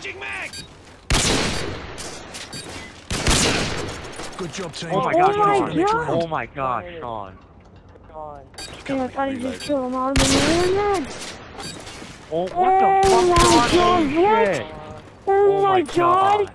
Engaging mag! Good job, team. Oh my god, Oh gosh, my Sean. God. Oh my god, Sean. Damn, I thought he just killed him all the man. Oh, what Oh the fuck, oh Sean? God, what? shit. Oh, oh my god.